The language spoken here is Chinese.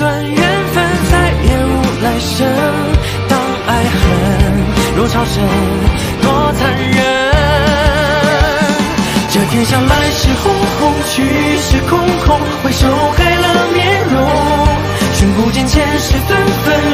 断缘分再也无来生当爱恨如潮生多残忍这天下来时哄哄去时空空回首改了面容寻不见前世纷纷